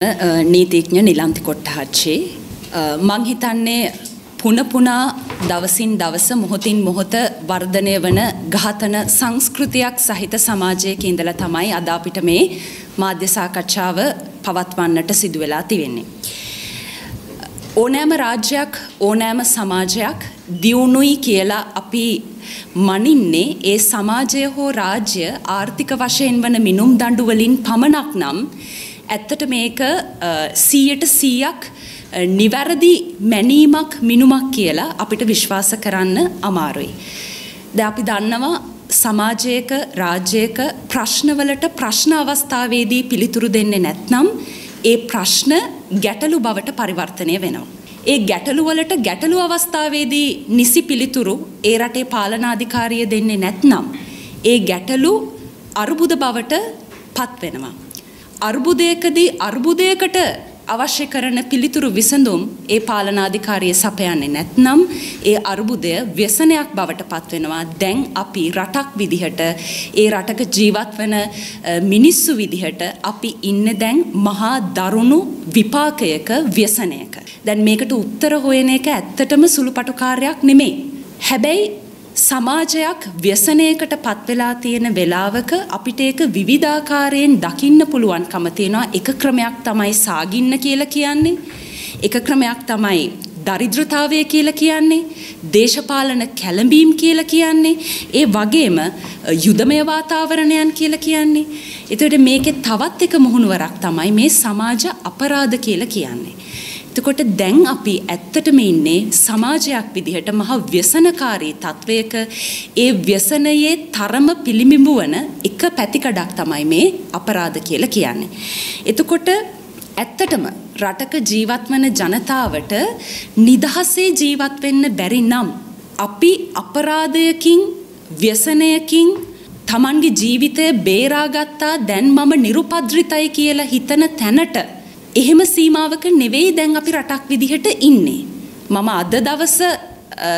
නීතිඥ නිලන්ති කොට්ටහච්චේ මං හිතන්නේ පුන පුනා දවසින් දවස මොහොතින් මොහොත වර්ධනය වන ඝාතන සංස්කෘතියක් සහිත සමාජයක ඉඳලා තමයි අද අපිට මේ මාධ්‍ය සාකච්ඡාව පවත්වන්නට සිදු වෙලා තිවෙන්නේ. ඕනෑම රාජ්‍යයක් ඕනෑම සමාජයක් දියුණුයි කියලා අපි මනින්නේ ඒ සමාජය හෝ රාජ්‍ය ආර්ථික වශයෙන් වන මිනුම් දඬු වලින් පමණක් නම් ඇත්තට මේක සීයට සීයක් නිවැරදි මැනීමක් මිනුමක් කියලා අපිට විශ්වාස කරන්න අමාරුයි. ද අපි දන්නවා සමාජයක රාජ්‍යයක ප්‍රශ්නවලට ප්‍රශ්න අවස්ථාවේදී පිළිතුරු දෙන්නේ නැත්නම් ඒ ප්‍රශ්න ගැටලු බවට පරිවර්තනය වෙනවා. ඒ ගැටලුවලට ගැටලු අවස්ථාවේදී නිසි පිළිතුරු ඒ රටේ පාලනාධිකාරිය දෙන්නේ නැත්නම් ඒ ගැටලු අර්බුද බවට පත් වෙනවා. අර්බුදයකදී අර්බුදයකට අවශ්‍ය කරන පිළිතුරු විසඳුම් ඒ පාලනාධිකාරිය සපයන්නේ නැත්නම් ඒ අර්බුදය ව්‍යසනයක් බවට පත්වෙනවා දැන් අපි රටක් විදිහට ඒ රටක ජීවත් වන මිනිස්සු විදිහට අපි ඉන්න දැන් මහා දරුණු විපාකයක ව්‍යසනයක. දැන් මේකට උත්තර හොයන එක ඇත්තටම සුළුපටුකාරයක් නෙමෙයි. හැබැයි සමාජයක් ව්‍යසනයකට පත්වෙලා තියෙන වෙලාවක අපිට ඒක විවිධාකාරයෙන් දකින්න පුළුවන්කම තියෙනවා. එක ක්‍රමයක් තමයි සාගින්න කියලා කියන්නේ. එක ක්‍රමයක් තමයි දරිද්‍රතාවය කියලා කියන්නේ. දේශපාලන කැළඹීම් කියලා කියන්නේ. ඒ වගේම යුදමය වාතාවරණයන් කියලා කියන්නේ. එතකොට මේකේ තවත් එක මුහුණුවරක් තමයි මේ සමාජ අපරාධ කියලා කියන්නේ. එතකොට දැන් අපි ඇත්තටම ඉන්නේ සමාජයක් විදිහට මහ ව්‍යසනකාරී තත්වයක ඒ ව්‍යසනයේ තරම පිළිඹු වන එක පැතිකඩක් තමයි මේ අපරාධ කියලා කියන්නේ. එතකොට ඇත්තටම රටක ජීවත් වන ජනතාවට නිදහසේ ජීවත් වෙන්න බැරි නම් අපි අපරාධයකින් ව්‍යසනයකින් තමන්ගේ ජීවිතය බේරාගත්තා දැන් මම නිරුපද්‍රිතයි කියලා හිතන තැනට එහෙම සීමාවක නෙවෙයි දැන් අපි රටක් විදිහට ඉන්නේ. මම අද දවස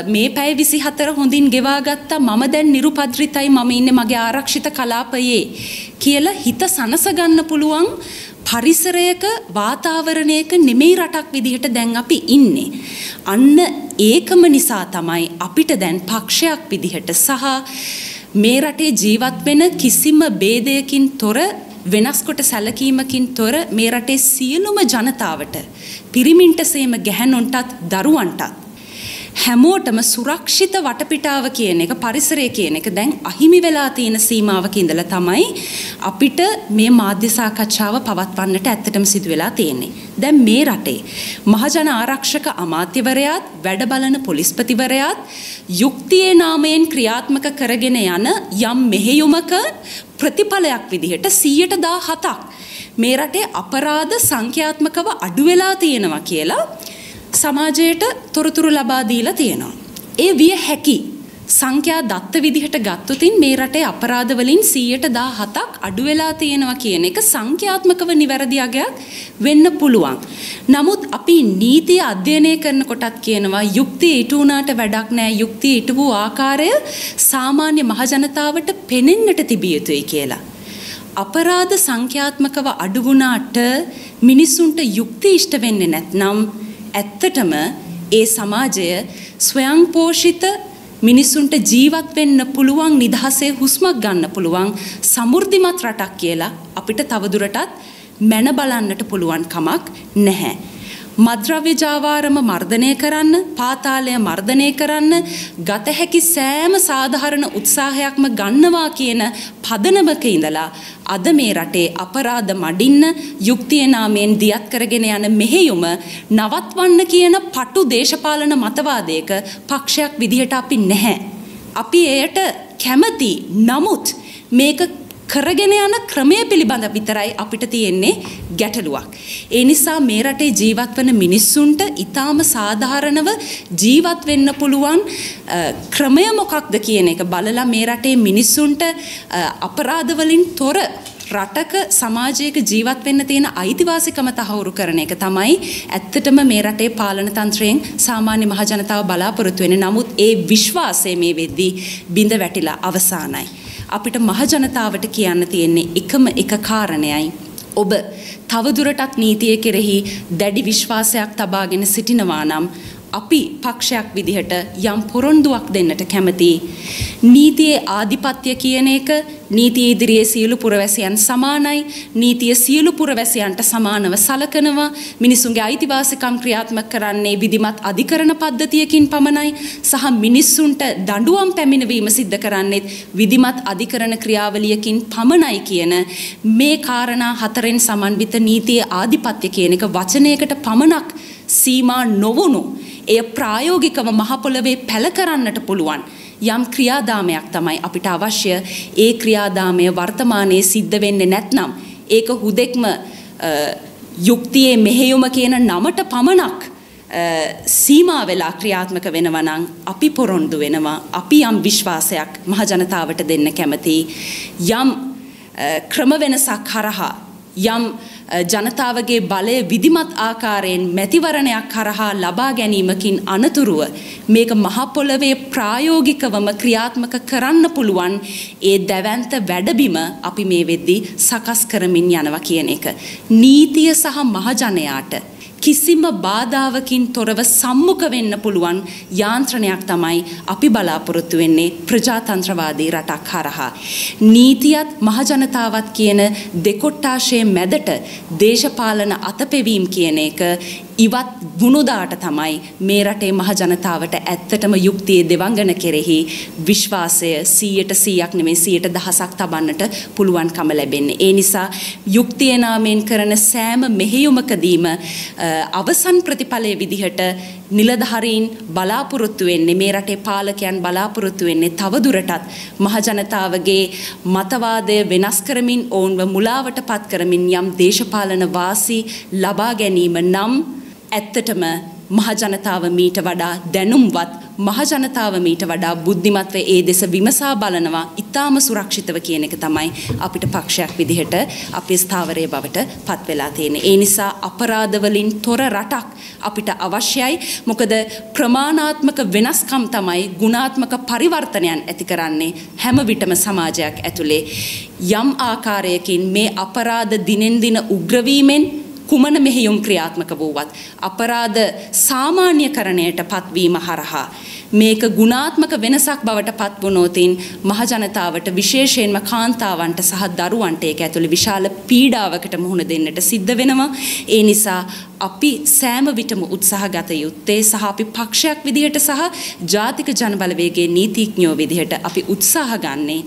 මේ පැය විසි හතර හොඳින් ගෙවාගත්තා මම දැන් නිරුපද්‍රිතයි මම ඉන්න මගේ ආරක්ෂිත කලාපයේ කියලා හිත සනසගන්න පුළුවන් පරිසරයක වාතාවරණයක නෙමෙයි රටක් විදිහට දැන් අපි ඉන්නේ. අන්න ඒකම නිසා තමයි අපිට දැන් පක්ෂයක් විදිහට සහ මේ රටේ ජීවත් වෙන කිසිම බේදයකින් තොර වෙනස්කොට සැලකීමකින් තොර මේ රටේ සියලුම ජනතාවට පිරිමින්ට සේම ගැහැණුන්ටත් දරුවන්ටත් හැමෝටම සුරක්ෂිත වටපිටාව කියන එක පරිසරය කියන එක දැන් අහිමි වෙලා තියෙන සීමාවක ඉඳලා තමයි අපිට මේ මාධ්‍ය සාකච්ඡාව පවත්වන්නට ඇත්තටම සිදු වෙලා තියෙන්නේ. දැන් මේ රටේ මහජන ආරක්ෂක අමාත්‍යවරයාත් වැඩ බලන පොලිස්පතිවරයාත් යුක්තියේ නාමයෙන් ක්‍රියාත්මක කරගෙන යන යම් මෙහෙයුමක ප්‍රතිඵලයක් විදිහට 117ක් මේ රටේ අපරාධ සංඛ්‍යාත්මකව අඩු වෙලා තියෙනවා කියලා සමාජයට තොරතුරු ලබා දීලා තියෙනවා. ඒ විය හැකි සංඛ්‍යා දත්ත විදිහට ගත්තොතින් මේ රටේ අපරාධ වලින් 117ක් අඩු වෙලා තියෙනවා කියන එක සංඛ්‍යාත්මකව නිවැරදි අගයක් වෙන්න පුළුවන්. නමුත් අපි නීතිය අධ්‍යයනය කරනකොටත් කියනවා යුක්තිය ඉටු වුණාට වැඩක් නැහැ. යුක්තිය ඉටු වූ ආකාරය සාමාන්‍ය මහජනතාවට පෙනෙන්නට තිබිය යුතුයි කියලා. අපරාධ සංඛ්‍යාත්මකව අඩු වුණාට මිනිසුන්ට යුක්ති ඉෂ්ට වෙන්නේ නැත්නම් ඇත්තටම ඒ සමාජය ස්වයංපෝෂිත මිනිස්සුන්ට ජීවත් වෙන්න පුළුවන් නිදහසේ හුස්මක් ගන්න පුළුවන් සමෘද්ධිමත් රටක් කියලා අපිට තවදුරටත් මැන බලන්නට පුළුවන් කමක් නැහැ. මද්‍රව්‍ය ජාවාරම මර්ධනය කරන්න, පාතාලය මර්ධනය කරන්න ගත හැකි සෑම සාධාරණ උත්සාහයක්ම ගන්නවා කියන පදනමක ඉඳලා අද මේ රටේ අපරාධ මඩින්න යුක්තිය නාමයෙන් දියත් කරගෙන යන මෙහෙයුම නවත්වන්න කියන පටු දේශපාලන මතවාදයක පක්ෂයක් විදිහට අපි නැහැ. අපි එයට කැමති නමුත් මේක කරගෙන යන ක්‍රමය පිළිබඳ විතරයි අපිට තියෙන්නේ ගැටලුවක්. ඒ නිසා මේ රටේ ජීවත් වන මිනිස්සුන්ට ඊටාම සාධාරණව ජීවත් වෙන්න පුළුවන් ක්‍රමය මොකක්ද කියන එක බලලා මේ රටේ මිනිස්සුන්ට අපරාධ වලින් තොර රටක සමාජයක ජීවත් වෙන්න තියෙන අයිතිවාසිකම තහවුරු කරන එක තමයි ඇත්තටම මේ රටේ පාලන තන්ත්‍රයෙන් සාමාන්‍ය මහ ජනතාව බලාපොරොත්තු වෙන්නේ. නමුත් ඒ විශ්වාසය මේ වෙද්දී බිඳ වැටිලා අවසానයි. අපිට මහ ජනතාවට කියන්න තියෙන්නේ එකම එක කාරණයයි. ඔබ තවදුරටත් නීතිය කෙරෙහි දැඩි විශ්වාසයක් තබාගෙන සිටිනවා නම් අපි පක්ෂයක් විදිහට යම් පොරොන්දුවක් දෙන්නට කැමති. නීතියේ ආධිපත්‍ය කියන එක නීතිය ඉදිරියේ සියලු පුරවැසියන් සමානයි. නීතිය සියලු පුරවැසියන්ට සමානව සලකනවා. මිනිසුන්ගේ අයිතිවාසිකම් ක්‍රියාත්මක කරන්නේ විධිමත් අධිකරණ පද්ධතියකින් පමණයි. සහ මිනිස්සුන්ට දඬුවම් පැමිණවීම සිද්ධ කරන්නේත් විධිමත් අධිකරණ ක්‍රියාවලියකින් පමණයි කියන මේ කාරණා හතරෙන් සමන්විත නීතියේ ආධිපත්‍ය කියන එක වචනයකට පමණක් සීමා නොවුණු එය ප්‍රායෝගිකව මහපොළවේ පැල කරන්නට පුළුවන්. යම් ක්‍රියාදාමයක් තමයි අපිට අවශ්‍ය. ඒ ක්‍රියාදාමය වර්තමානයේ සිද්ධ වෙන්නේ නැත්නම් ඒක හුදෙක්ම යුක්තියේ මෙහෙයුම කියන නමට පමණක් සීමා වෙලා ක්‍රියාත්මක වෙනවා නම් අපි පොරොන්දු වෙනවා. අපි යම් විශ්වාසයක් මහජනතාවට දෙන්න කැමති යම් ක්‍රම වෙනසක් හරහා යම් ජනතාවගේ බලය විධිමත් ආකාරයෙන් මැතිවරණයක් කරහා ලබා ගැනීමකින් අනතුරුව මේක මහපොළවේ ප්‍රායෝගිකවම ක්‍රියාත්මක කරන්න පුළුවන් ඒ දැවන්ත වැඩබිම අපි මේ වෙද්දී සකස් කරමින් යනවා කියන එක. නීතිය සහ මහජනයාට කිසිම බාධාවකින් තොරව සම්මුඛ වෙන්න පුළුවන් යාන්ත්‍රණයක් තමයි අපි බලාපොරොත්තු වෙන්නේ ප්‍රජාතන්ත්‍රවාදී රටක් හරහා. නීතියත් මහජනතාවත් කියන දෙකොට්ටාශය මැදට දේශපාලන අතපෙවීම් කියන එක ඉවත් ගුණුදාට තමයි මේ රටේ මහජනතාවට ඇත්තටම යුක්තියේ දෙවංගන කෙරෙහි විශ්වාසය සීයට සීයක් නෙමේ සීයට දහසක් තබන්නට පුළුවන්කම ලැබෙන්නේ. ඒ නිසා යුක්තිය නාමයෙන් කරන සෑම මෙහෙයුමකදීම අවසන් ප්‍රතිඵලය විදිහට නිලධහරීන් බලාපොරොත්තු වෙන්නේ මේ රටේ පාලකයන් බලාපොරොත්තු වෙන්නේ තවදුරටත් මහජනතාවගේ මතවාදය වෙනස් කරමින් ඔවුන්ව මුලාවට පත් කරමින් යම් දේශපාලන වාසි ලබා ගැනීම නම් ඇත්තටම මහජනතාව මීට වඩා දැනුම්වත් මහජනතාව මීට වඩා බුද්ධිමත්ව ඒ දෙස විමසා බලනවා ඉතාම සුරක්ෂිතව කියන එක තමයි අපිට පක්ෂයක් විදිහට අපේ ස්ථාවරය බවට පත් වෙලා තියෙන්නේ. ඒ නිසා අපරාධවලින් තොර රටක් අපිට අවශ්‍යයි. මොකද ප්‍රමාණාත්මක වෙනස්කම් තමයි ගුණාත්මක පරිවර්තනයන් ඇති කරන්නේ හැම විටම සමාජයක් ඇතුලේ. යම් ආකාරයකින් මේ අපරාධ දිනෙන් දින උග්‍රවීමෙන් කුමන මෙහෙයුම් ක්‍රියාත්මක වූවත් අපරාධ සාමාන්‍යකරණයට පත්වීම හරහා මේක ගුණාත්මක වෙනසක් බවට පත්වනෝතින් මහජනතාවට විශේෂයෙන්ම කාන්තාවන්ට සහ දරුවන්ට ඒක ඇතුළේ විශාල පීඩාවකට මුහුණ දෙන්නට සිද්ධ වෙනවා. ඒ නිසා අපි සෑම විටම උත්සාහ ගත යුත්තේ සහ අපි පක්ෂයක් විදිහට සහ ජාතික ජනබලවේගේ නීතිඥයෝ විදිහට අපි උත්සාහ ගන්නේ.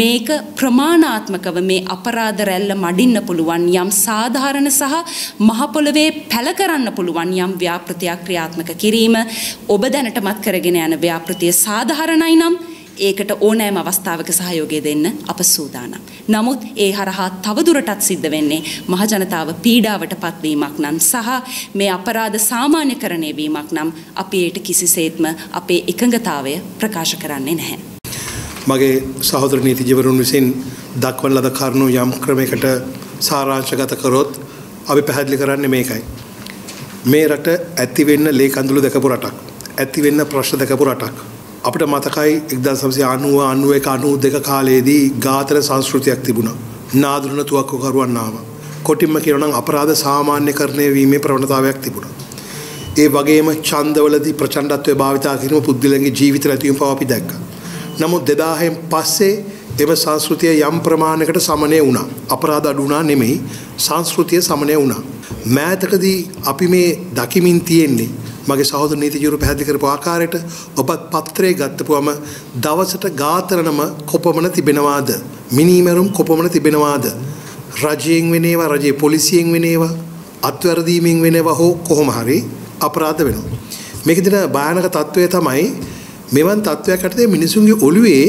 මේක ප්‍රමාණාත්මකව මේ අපරාධ රැල්ල මඩින්න පුළුවන් යම් සාධාරණ සහ මහපොළවේ පැල කරන්න පුළුවන් යම් ව්‍යාපෘතියක් ක්‍රියාත්මක කිරීම ඔබ දැනටමත් කරගෙන යන ව්‍යාපෘතිය සාධාරණයි නම් ඒකට ඕනෑම අවස්ථාවක සහයෝගය දෙන්න අප සූදානම්. නමුත් ඒ හරහා තවදුරටත් සිද්ධ වෙන්නේ මහජනතාව පීඩාවට පත්වීමක් නම් සහ මේ අපරාධ සාමාන්‍යකරණය වීමක් නම් අපි ඒට කිසිසේත්ම අපේ එකඟතාවය ප්‍රකාශ කරන්නේ නැහැ. මගේ සහෝදර නීතිජවරුන් විසින් දක්වන ලද කරුණු යම් ක්‍රමයකට සාරාංශගත කරොත් අපි පැහැදිලි කරන්නේ මේකයි. මේ රට ඇතිවෙන්න ලේ කඳුළු දැකපු රටක්. ඇතිවෙන්න ප්‍රශ්න දැකපු රටක්. අපිට මතකයි එක්දා සමසය අනුව අනුව එක අනු දෙක කාලයේදී ගාතර සංස්කෘතියක් තිබුණා. නාදුරන තුවක්කුකරුවන් නාව. කොටින්ම කියනනම් අපරාධ සාමාන්‍ය කරණය වීමේ ප්‍රවණතාවයක් තිබුණා. ඒ වගේම ඡන්දවලදී ප්‍රචණ්ඩත්වය භාවිතා කිරීම පුද්ගලයන්ගේ ජීවිත නැතිවීම පව අපි දැක්කා. නමුත් 2000න් පස්සේ එම සංස්කෘතිය යම් ප්‍රමාණයකට සමනය වුණා. අපරාධ අඩු වුණා නෙමෙයි සංස්කෘතිය සමනය වුණා. මෑතකදී අපි මේ දකිමින් තියෙන්නේ මගේ සහෝදර නීතිජවරු පැහැදිලි කරපු ආකාරයට ඔබත් පත්‍රයේ ගත්තපුවම දවසට ගාතරණම කොපමණ තිබෙනවාද? මිනීමැරුම් කොපමණ තිබෙනවාද? රජයෙන් වෙනේවා රජයේ පොලිසියෙන් වෙනේවා අත්වැරදීමෙන් වෙනේවා හෝ කොහොම හරි අපරාධ වෙනවා. මේකේ තියෙන භයානක తත්වය තමයි මෙවන් තත්වයක් යටතේ මිනිසුන්ගේ ඔළුවේ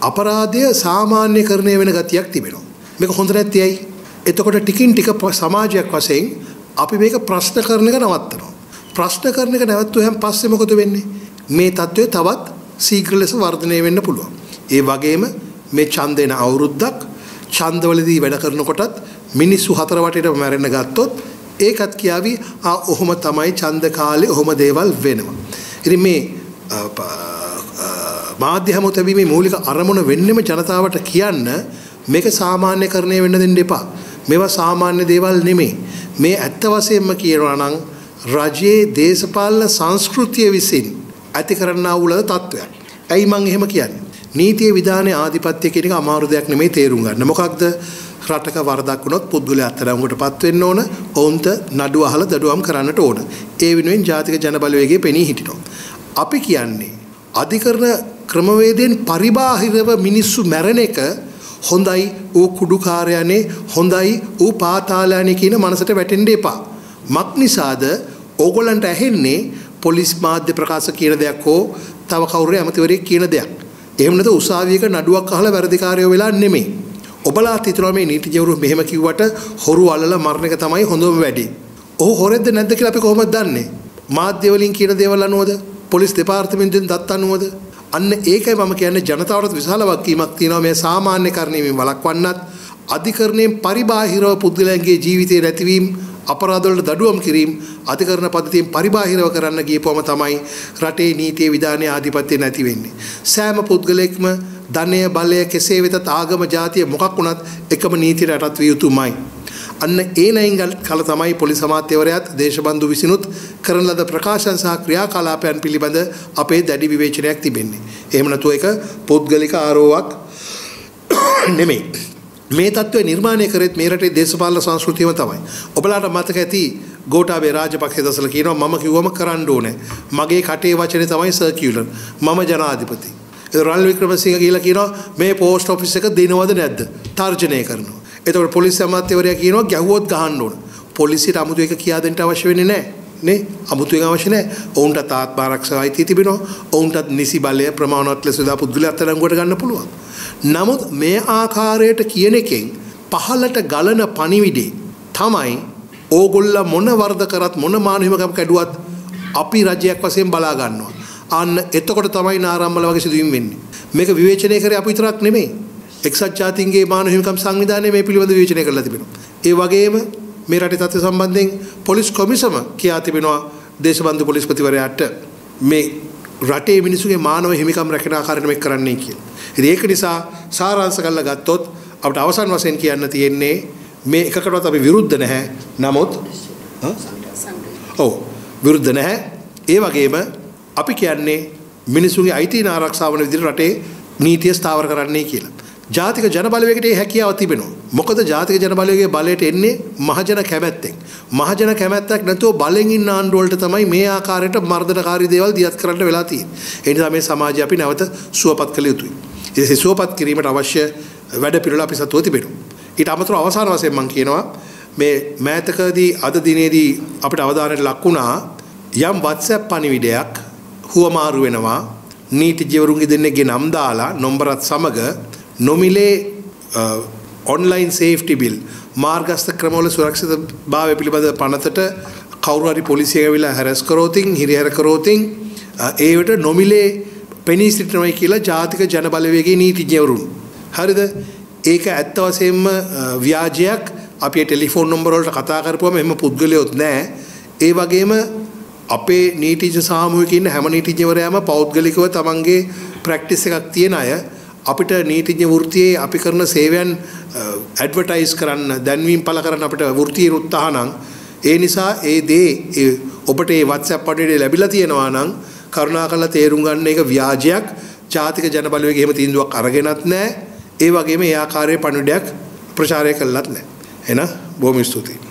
අපරාධය සාමාන්‍යකරණය වෙන ගතියක් තිබෙනවා. මේක හොඳ නැති ඇයි? එතකොට ටිකින් ටික සමාජයක් වශයෙන් අපි මේක ප්‍රශ්න කරන එක නවත්තනවා. ප්‍රශ්න කරන එක නැවතුවහන් පස්සේ මොකද වෙන්නේ? මේ தત્ත්වය තවත් ශීඝ්‍ර ලෙස වර්ධනය වෙන්න පුළුවන්. ඒ වගේම මේ ඡන්දේන අවුරුද්දක් ඡන්දවලදී වැඩ කරනකොටත් මිනිස්සු හතර වටේට මැරෙන්න ගත්තොත් ඒකත් කියාවි ආ ඔහොම තමයි ඡන්ද කාලේ ඔහොම දේවල් වෙනවා. ඉතින් මේ මාධ්‍ය හැමෝටම මේ මූලික අරමුණ වෙන්නෙම ජනතාවට කියන්න මේක සාමාන්‍යකරණය වෙන්න දෙන්න එපා. මේවා සාමාන්‍ය දේවල් නෙමේ. මේ ඇත්ත වශයෙන්ම කියනවා නම් රජයේ දේශපාලන සංස්කෘතිය විසින් ඇති කරන්නා වූ තත්ත්වයක්. ඇයි මං එහෙම කියන්නේ? නීතිය විධානයේ ආධිපත්‍ය කියන එක අමාරු දෙයක් නෙමෙයි තේරුම් ගන්න. මොකක්ද? රටක වරදක් වුණොත් පුද්ගලයා අත්අඩංගුවටපත් වෙන්න ඕන. ඔවුන්ට නඩු අහලා දඩුවම් කරන්නට ඕන. ඒ වෙනුවෙන් ජාතික ජන බලවේගයේ පෙනී හිටිනවා. අපි කියන්නේ අධිකරණ ක්‍රමවේදයෙන් පරිබාහිරව මිනිස්සු මැරෙන එක හොඳයි ඌ කුඩුකාරයනේ හොඳයි ඌ පාතාලයනේ කියන මනසට වැටෙන්න එපා. මක් නිසාද ඕගොල්ලන්ට ඇහෙන්නේ පොලිස් මාධ්‍ය ප්‍රකාශ කියන දෙයක් හෝ තව කවුරු ඇමතිවරයෙක් කියන දෙයක්. එහෙම නැත්නම් උසාවියක නඩුවක් අහලා වැරදිකාරයෝ වෙලා නෙමෙයි. ඔබලාත් හිතනවා මේ නීතිජවරු මෙහෙම කිව්වට හොරු අල්ලලා මරණ එක තමයි හොඳම වැඩේ. ඔහු හොරෙද්ද නැද්ද කියලා අපි කොහොමද දන්නේ? මාධ්‍ය වලින් කියන දේවල් අනුවද? පොලිස් දෙපාර්තමේන්තුවෙන් දත් අනුවද? අන්න ඒකයි මම කියන්නේ ජනතාවට විශාල වගකීමක් තියෙනවා මේ සාමාන්‍ය කරණීමෙන් වළක්වන්නත් අධිකරණයෙන් පරිබාහිරව පුද්ගලයන්ගේ ජීවිතේ නැතිවීම අපරාධවලට දඩුවම් කිරීම අධිකරණ පද්ධතියෙන් පරිබාහිරව කරන්න ගියපුවම තමයි රටේ නීතිය විධානයේ ආධිපත්‍ය නැති වෙන්නේ. සෑම පුද්ගලයෙක්ම ධනය බලය කෙසේ වෙතත් ආගම ජාතිය මොකක් වුණත් එකම නීතියට යටත් විය යුතුමයි. අන්න ඒ නයින් කල තමයි පොලිස් අමාත්‍යවරයාත් දේශබන්දු විසිනුත් කරන ලද ප්‍රකාශන සහ ක්‍රියාකලාපයන් පිළිබඳ අපේ දැඩි විවේචනයක් තිබෙන්නේ. එහෙම නැතුව ඒක පෞද්ගලික ආරෝවක් නෙමෙයි. මේ තත්ත්වය නිර්මාණය කරෙත් මේ රටේ දේශපාලන සංස්කෘතියම තමයි. ඔබලාට මතක ඇති ගෝඨාභය රාජපක්ෂ දසල කියනවා මම කිව්වම කරන්න ඕනේ. මගේ කටේ වචනේ තමයි සර්කියුලර්. මම ජනාධිපති. රනිල් වික්‍රමසිංහ කියලා කියනවා මේ පෝස්ට් ඔෆිස් එක දෙනවද නැද්ද? තර්ජනය කරනවා. එතකොට පොලිස් අමාත්‍යවරයා කියනවා ගැහුවොත් ගහන්න ඕන. පොලිසියට 아무තු එක කියා දෙන්න අවශ්‍ය වෙන්නේ නැහැ. නේ? අමුතුවෙන් අවශ්‍ය නැහැ. ඔවුන්ට ආත්ම ආරක්ෂා අයිතිය තිබෙනවා. ඔවුන්ටත් නිසි බලය ප්‍රමාණවත් ලෙස දා පුද්ගලයා අත්අඩංගුවට ගන්න පුළුවන්. නමුත් මේ ආකාරයට කියන එකෙන් පහලට ගලන පණිවිඩේ තමයි ඕගොල්ල මොන වර්ධ කරත් මොන මානහිමකම් කැඩුවත් අපි රජයක් වශයෙන් බලා ගන්නවා. අන්න එතකොට තමයි නාරම්මල වගේ සිදුවීම් වෙන්නේ. මේක විවේචනය කරේ අපි විතරක් නෙමෙයි. එක්සත් ජාතීන්ගේ මානව හිමිකම් සංවිධානය මේ පිළිබඳ විවේචනය කරලා තිබෙනවා. ඒ වගේම මේ රටේ තත්ත්ව සම්බන්ධයෙන් පොලිස් කොමිසම කියා තිබෙනවා දේශබන්දු පොලිස්පතිවරයාට මේ රටේ මිනිසුගේ මානව හිමිකම් රැකෙන ආකාරයට මේක කරන්නයි කියලා. ඉතින් ඒක නිසා සාරාංශ කරලා ගත්තොත් අපිට අවසන් වශයෙන් කියන්න තියෙන්නේ මේ එකකටවත් අපි විරුද්ධ නැහැ. නමුත් ඔව් විරුද්ධ නැහැ. ඒ වගේම අපි කියන්නේ මිනිසුන්ගේ අයිතීන් ආරක්ෂාව වන විදිහට රටේ නීතිය ස්ථාවර කරන්නයි කියලා. ජාතික ජන බලවේගයට ඒ හැකියාව තිබෙනවා. මොකද ජාතික ජන බලවේගයේ බලයට එන්නේ මහජන කැමැත්තෙන්. මහජන කැමැත්තක් නැතුව බලෙන් ඉන්න ආණ්ඩුව වලට තමයි මේ ආකාරයට මර්ධනකාරී දේවල් දියත් කරන්න වෙලා තියෙන්නේ. ඒ නිසා මේ සමාජය අපි නැවත සුවපත් කළ යුතුයි. ඒ සුවපත් කිරීමට අවශ්‍ය වැඩ පිළිවෙල අපි සතුව තිබෙනවා. ඊට අමතරව අවසාන වශයෙන් මම කියනවා මේ මෑතකදී අද දිනේදී අපිට අවධානයට ලක් වුණා යම් WhatsApp පණිවිඩයක් හුවමාරු වෙනවා නීතිජීවරුන්ගේ දෙන්නේගේ නම් දාලා නොම්බරත් සමග නොමිලේ ඔන්ලයින් සේෆ්ටි බිල් මාර්ගස්ථ ක්‍රමවල සුරක්ෂිත භාවය පිළිබඳ පනතට කවුරු හරි පොලිසිය ඇවිල්ලා හැරස් කරෝතින් හිරිහැර කරෝතින් ඒවට නොමිලේ පෙනී සිටිනවයි කියලා ජාතික ජන බලවේගයේ නීතිඥවරුන්. හරිද? ඒක ඇත්ත වශයෙන්ම ව්‍යාජයක් අපි ටෙලිෆෝන් නම්බර වලට කතා කරපුවම එහෙම පුද්ගලයොත් නැහැ. ඒ වගේම අපේ නීතිඥ සාමූහිකයින් ඉන්න හැම නීතිඥවරයාම පෞද්ගලිකව තමන්ගේ ප්‍රැක්ටිස් එකක් තියෙන අය අපිට නීතිඥ වෘත්තියේ අපි කරන සේවයන් ඇඩ්වර්ටයිස් කරන්න දැන්වීම් පළ කරන්න අපිට වෘත්තියේ උත්සාහ නම් ඒ නිසා ඒ දේ ඔබට ඒ WhatsApp පඩේට ලැබිලා තියෙනවා නම් කරුණාකරලා තේරුම් ගන්න එක ව්‍යාජයක්. ජාතික ජන බලවේගය එහෙම තීන්දුවක් අරගෙනත් නැහැ ඒ වගේම ඒ ආකාරයේ පණිවිඩයක් ප්‍රචාරය කළත් නැහැ එහෙනම් බොහොම ස්තුතියි.